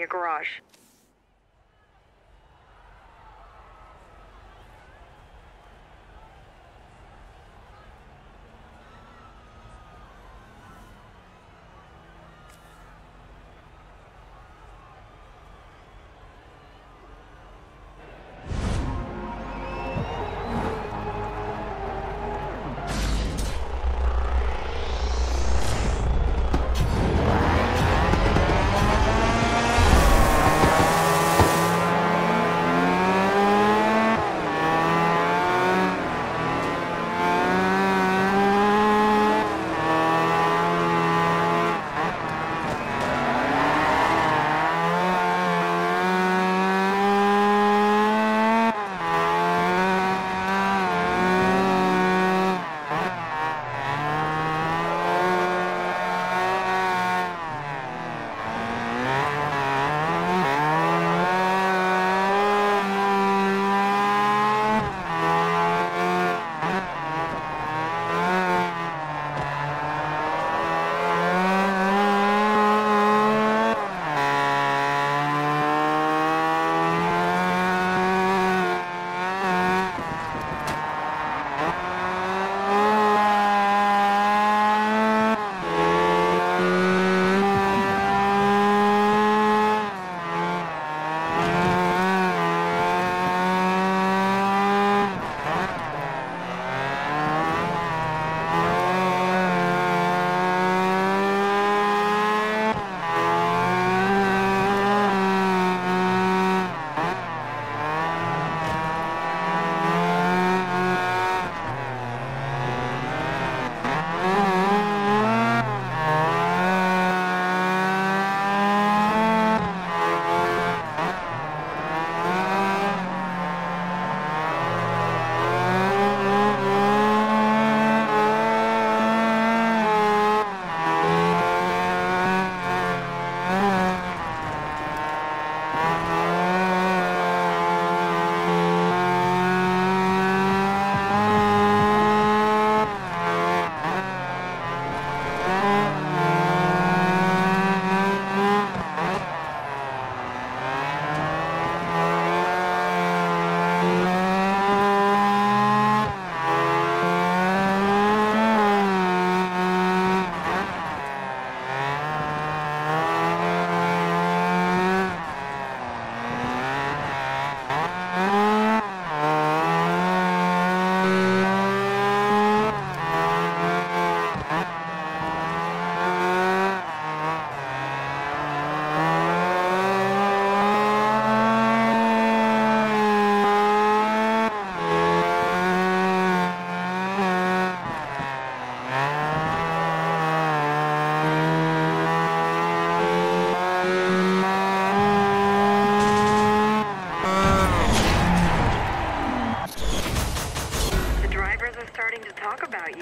your garage.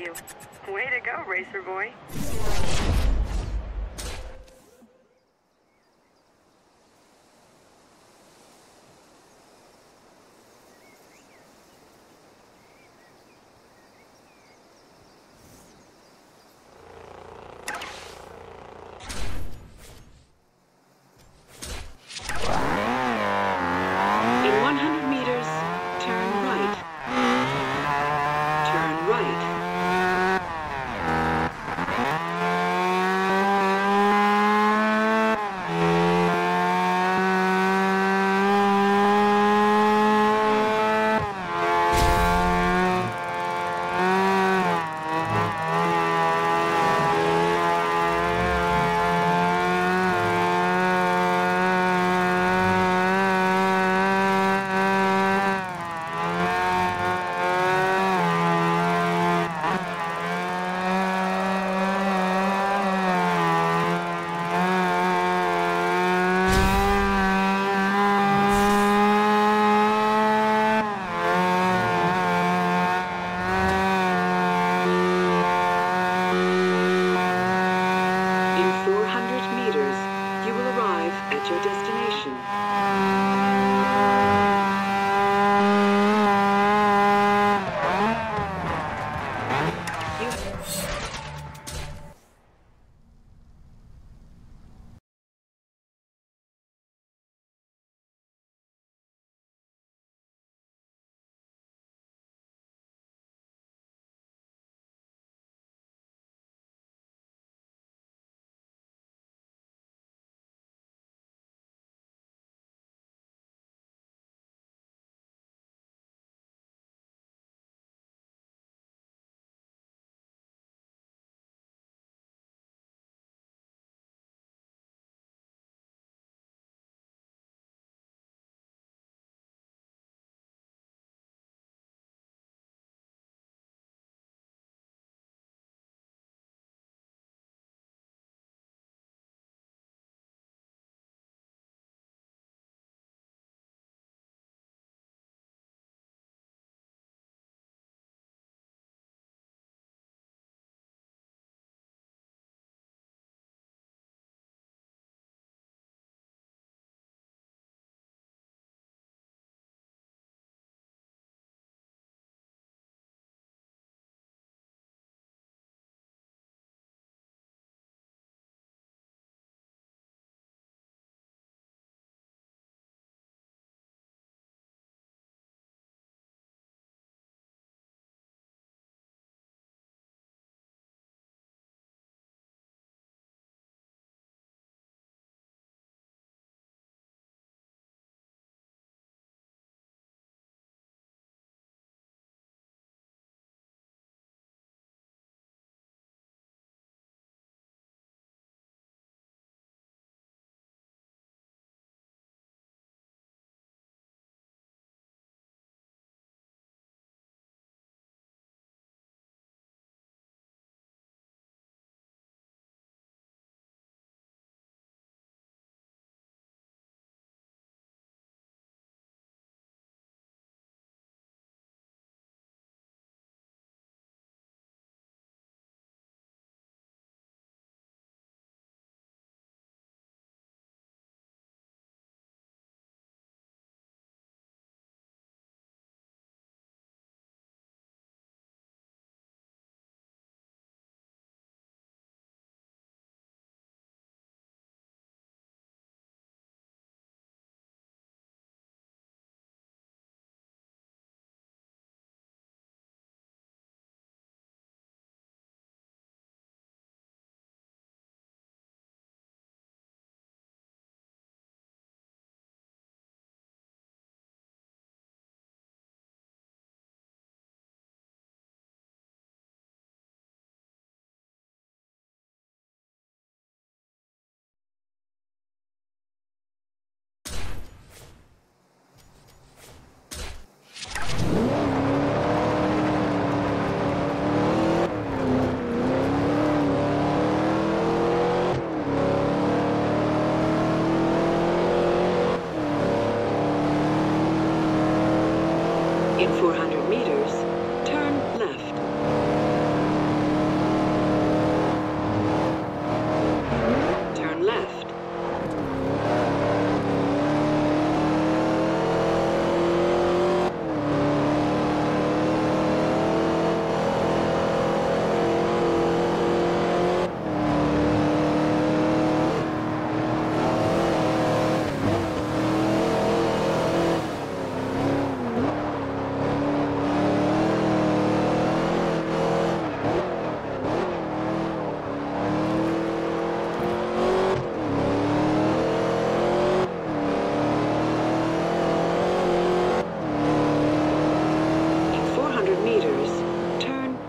You. Way to go, Racer Boy.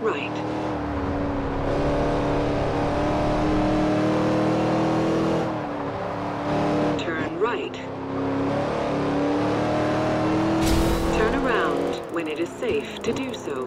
right. Turn right. Turn around when it is safe to do so.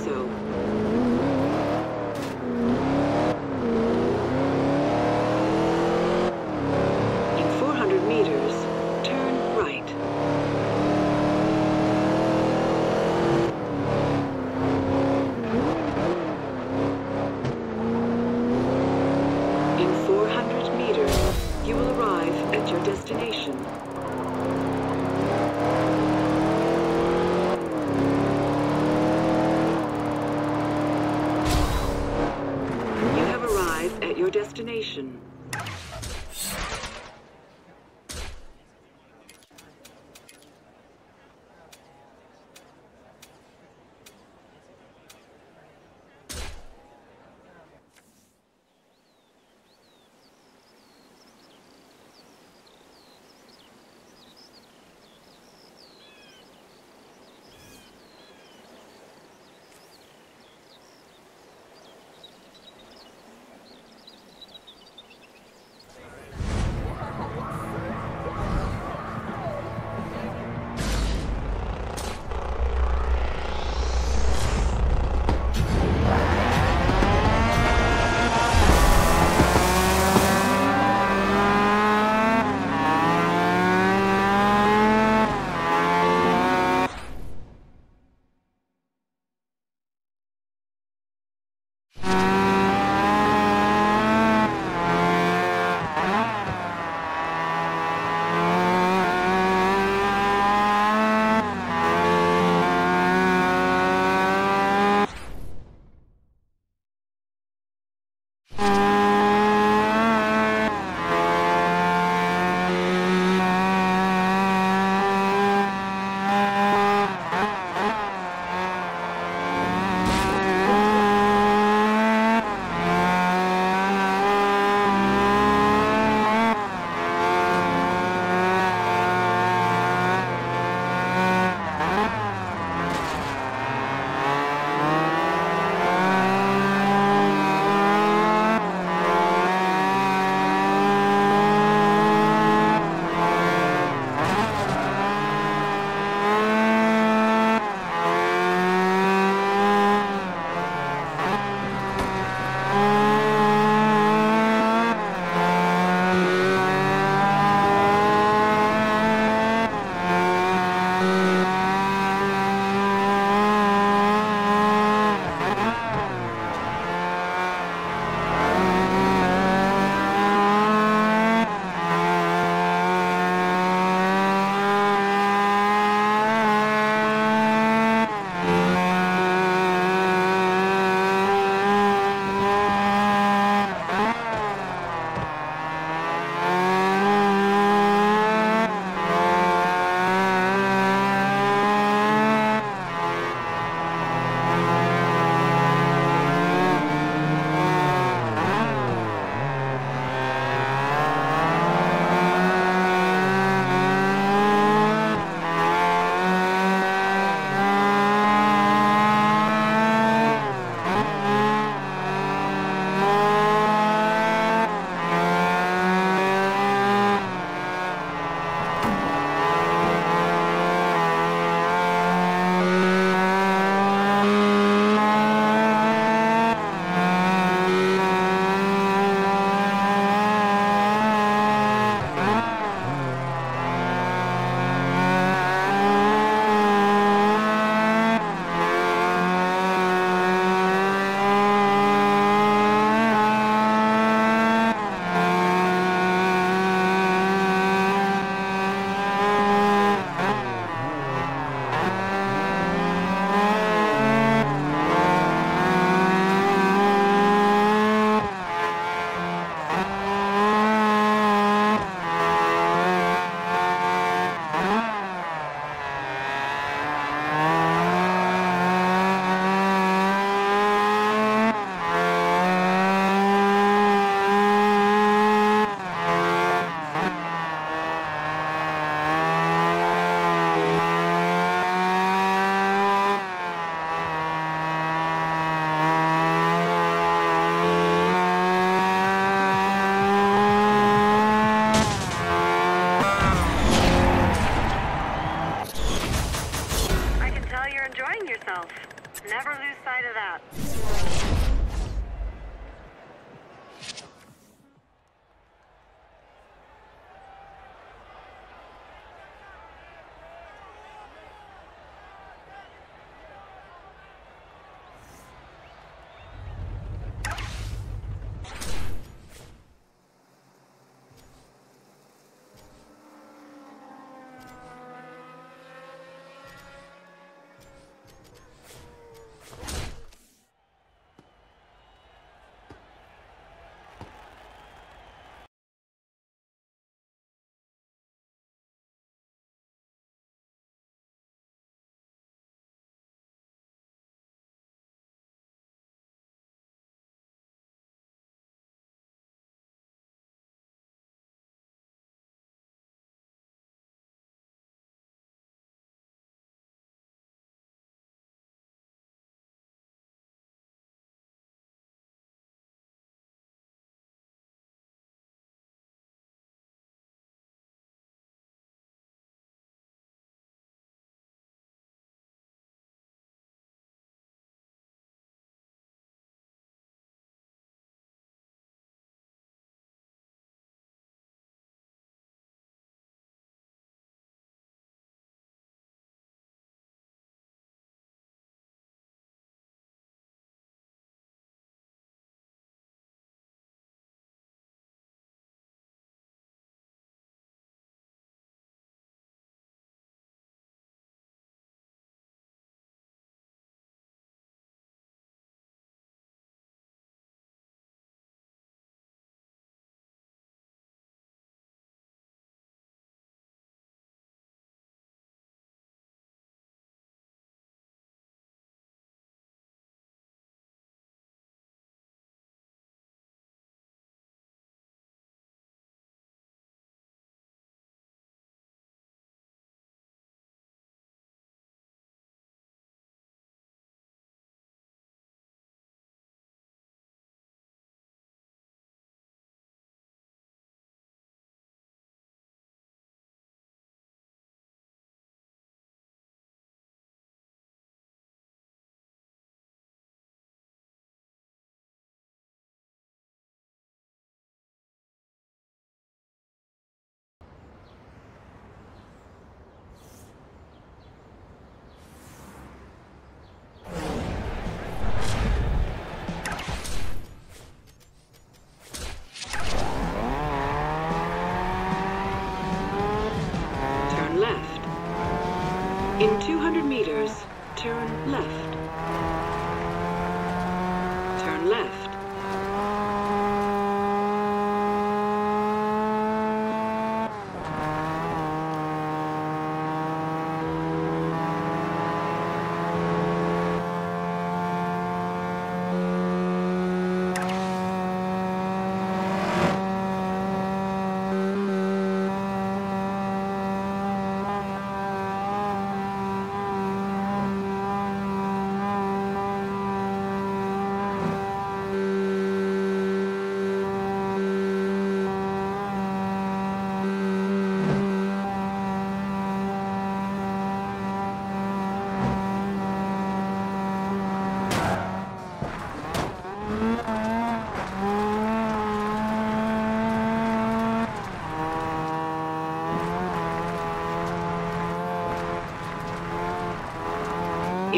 Turn left. Turn left.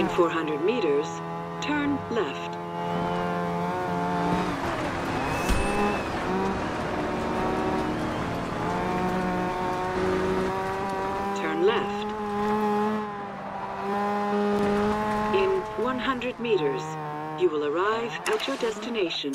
In 400 meters, turn left. Turn left. In 100 meters, you will arrive at your destination.